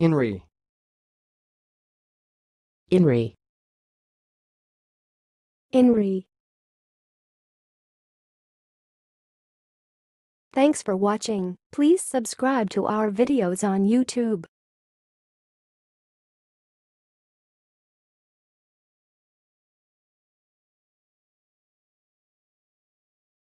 INRI. INRI. INRI. Thanks for watching. Please subscribe to our videos on YouTube.